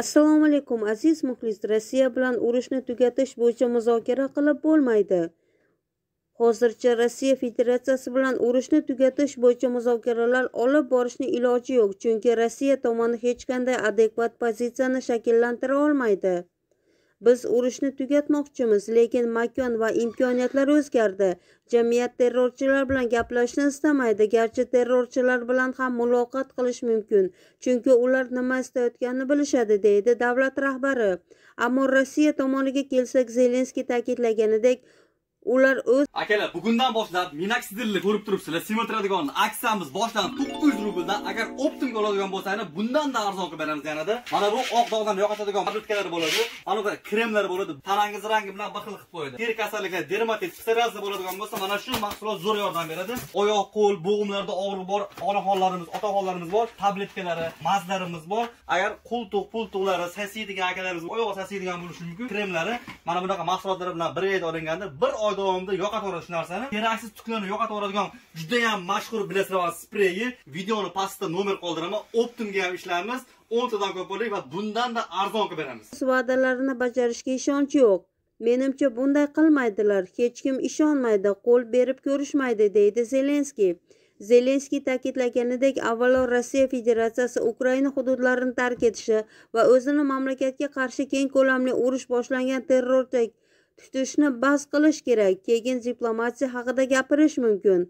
assalomu alaykum aziz muxlis rossiya bilan urushni tugatish bo'yicha muzokara qilib bo'lmaydi. Hozircha rossiya federatsiyasi bilan urushni tugatish bo'yicha muzokaralar olib borishni iloji yo'q chunki rossiya tomoni hech qanday adekvat pozitsiyani shakllantira olmaydi. Biz urushni tugatmoqchimiz lekin makon va imkoniyatlar o'zgardi. Jamiyat terrorchilar bilan gaplashishni istamaydi. Garchi terrorchilar bilan ham muloqot qilish mumkin. Chunki ular nima istayotganini bilishadi deydi davlat rahbari. Ammo rossiya tomoniga kelsak zelenskiy ta'kidlaganidek ular o'z akalar bugundan boshlab minoxidilni ko'rib turibsizlar simirtiradigan aksiyamiz boshlanib to'qqiz yuz rubldan agar optimga oladigan bo'lsangiz bundanda arzon qilib beramiz yanada. Mana bu oq dog'dan yo'qotadigan tabletkalar bo'ladi mana kremlar bo'ladi tanangiz rangi bilan bir xil qilib qo'yadi. Teri kasalliklar dermatit psoriazda bo'ladigan bo'lsa mana shu mahsulot zo'r yordam beradi. Oyoq qo'l bo'g'imlarda og'riq bor onaxonlarimiz otaxonlarimiz bor tabletkalari mazlarimiz bor. Agar qo'ltiq pultiqlari sasiydigan akalarimiz oyog'i sasiydigan bo'lishi mumkin kremlari mana bunaqa mahsulotlar bilan bir oyda olinganda bir oy davomida yo'qotaveradi shu narsani. Keraksiz tuklarni yo'qotaveradigan judayam mashhur bilasizlar spreyi. Videoni pastda nomer qoldiraman optimga ham ishlaymiz. O'ntadan ko'p bo'ladi va bundanda arzon qilib beramiz. Va'dalarini bajarishga ishonch yo'q. Menimcha bunday qilmaydilar. Hech kim ishonmaydi qo'l berib ko'rishmaydi deydi zelenskiy. Zelenskiy ta'kidlaganidek avvalo rossiya federatsiyasi ukraina hududlarini tark etishi va o'zini mamlakatga qarshi keng ko'lamli urush boshlangan terrordek tutishni bas qilish kerak. Keyin diplomatiya haqida gapirish mumkin.